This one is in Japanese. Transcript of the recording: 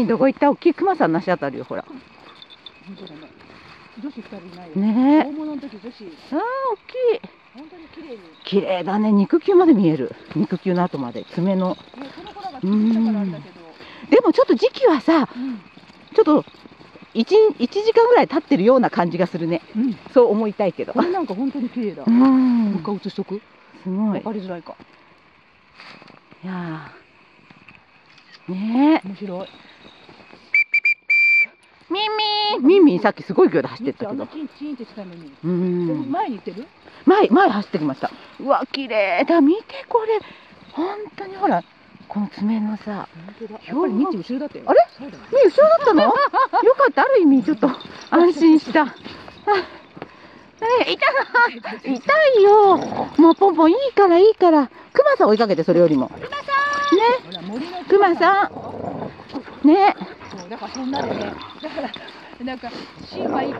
ミンどこ行った？大きいクマさんなしあたるよほら本当だね。女子二人いないよ。ねえ大物の時女子、あー大きい本当に綺麗に。綺麗だね肉球まで見える肉球の後まで爪のの子らがからあれだけど。でもちょっと時期はさうん。ちょっと 1, 1時間ぐらい経ってるような感じがするねうん。そう思いたいけどこれなんか本当に綺麗だ。うもんう一回映しとく？すごいわかりづらいか。いやーねえ面白い。ミンミンミンミンさっきすごい勢いで走ってったけど。チンチンってしたのに。うん。前に行ってる？前前走ってきました。うわ綺麗。だ見てこれ本当にほらこの爪のさ本当だ。やっ標本ぱりミッチ後ろだったよ。あれ？そうだよ。ミン後ろだったの？よかった。ある意味ちょっと安心した。あえ痛い。痛いよ。もうポンポンいいからいいから。クマさん追いかけてそれよりも。ほら森のクマさん。ねだからそんなでね。だからなんか心配